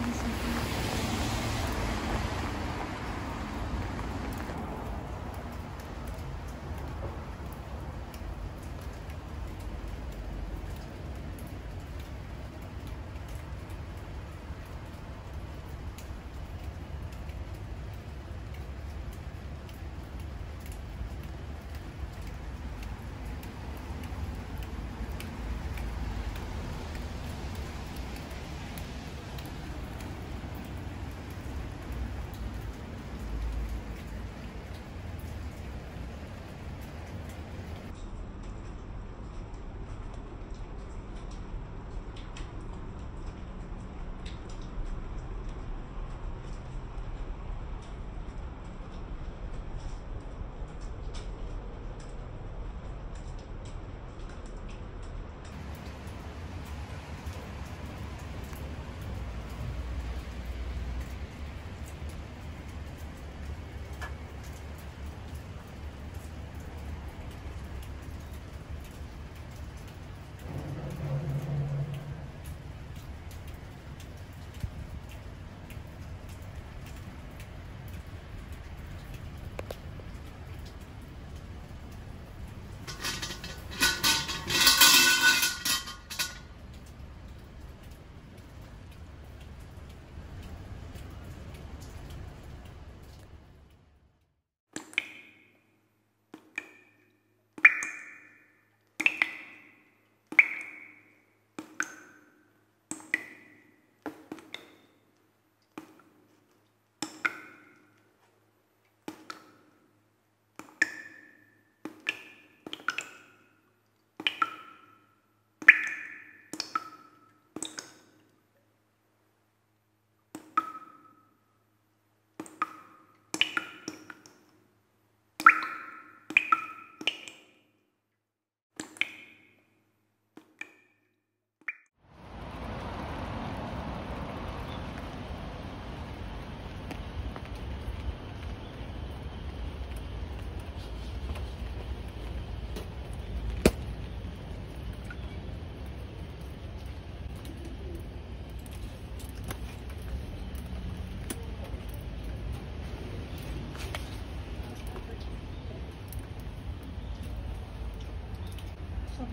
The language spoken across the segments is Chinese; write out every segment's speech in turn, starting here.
Thank you.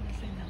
后面